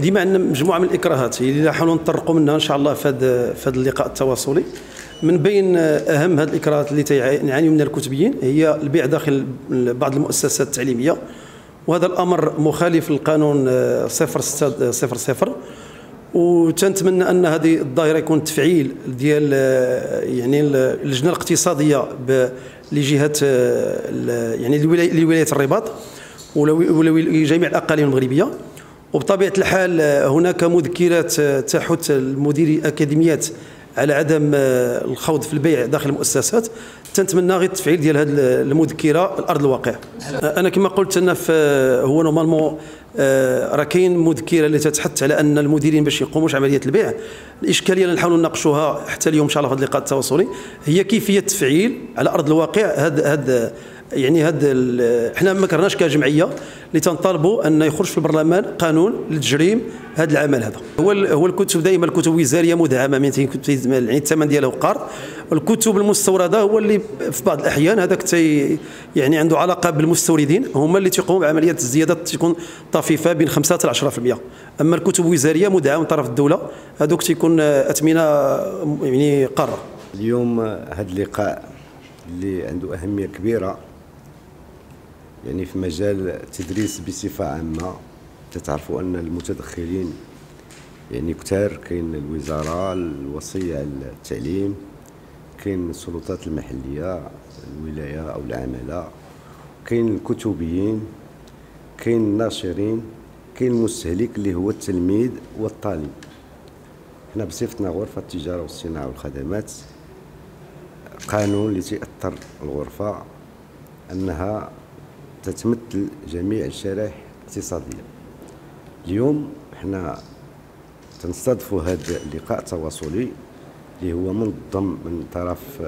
ديما عندنا مجموعة من الإكراهات اللي نحاولوا نطرقوا منها إن شاء الله في هذا في هذا اللقاء التواصلي. من بين أهم هذه الإكراهات اللي تيعانيوا منها الكتبيين هي البيع داخل بعض المؤسسات التعليمية وهذا الأمر مخالف للقانون 0600 وتنتمنى أن هذه الظاهره يكون تفعيل ديال يعني اللجنة الاقتصادية لجهه يعني لولاية الرباط ولجميع الأقاليم المغربية. وبطبيعة الحال هناك مذكرات تحث المدير الاكاديميات على عدم الخوض في البيع داخل المؤسسات تنتمنى غير التفعيل ديال هذه المذكرة الأرض الواقع. أنا كما قلت أنا هو نورمالمون راه كاين مذكرة اللي تتحث على أن المديرين باش يقوموش عمليه البيع. الإشكالية اللي نحاولوا نناقشوها حتى اليوم إن شاء الله في اللقاء التواصلي هي كيفية التفعيل على أرض الواقع هذا هذا يعني هذا إحنا ما كرناش كجمعية اللي تنطالبوا أن يخرج في البرلمان قانون لتجريم هذا العمل هذا. هو هو الكتب دائما الكتب الوزارية مدعمة يعني الثمن ديالها وقار. الكتب المستوردة هو اللي في بعض الأحيان هذاك تي يعني عنده علاقة بالمستوردين هما اللي تيقوموا بعمليات الزيادة تكون طفيفة بين 5 حتى 10% أما الكتب الوزارية مدعمة من طرف الدولة هذوك تيكون أثمنة يعني قارة. اليوم هذا اللقاء اللي عنده أهمية كبيرة يعني في مجال التدريس بصفة عامة تتعرفوا أن المتدخلين يعني كتار. كاين الوزارة الوصية على التعليم كاين السلطات المحلية الولاية أو العمالة كاين الكتبيين كاين الناشرين كاين المستهلك اللي هو التلميذ والطالب. حنا بصفتنا غرفة التجارة والصناعة والخدمات قانون اللي تأثر الغرفة أنها تتمثل جميع الشرائح الاقتصادية. اليوم إحنا تنستضفوا هذا اللقاء التواصلي اللي هو منظم من طرف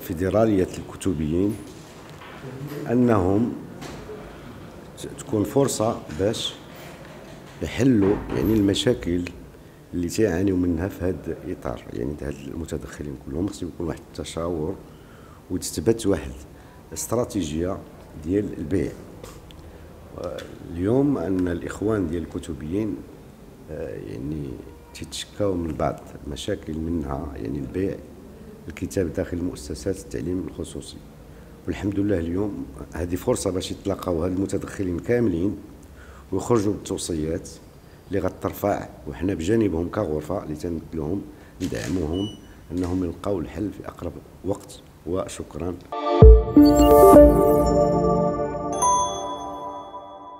فيدرالية الكتبيين أنهم تكون فرصة باش يحلوا يعني المشاكل اللي تعانيوا منها في هذا الإطار. يعني هاد المتدخلين كلهم خصو يكون واحد التشاور وتثبت واحد استراتيجية ديال البيع. اليوم أن الإخوان ديال الكتبيين آه، يعني تيتشكاو من بعض المشاكل منها يعني البيع الكتاب داخل مؤسسات التعليم الخصوصي. والحمد لله اليوم هذه فرصة باش يتلاقاو هاد المتدخلين كاملين ويخرجوا بالتوصيات اللي غترفع وحنا بجانبهم كغرفة اللي تنمثلهم ندعموهم أنهم يلقاو الحل في أقرب وقت. وشكرا.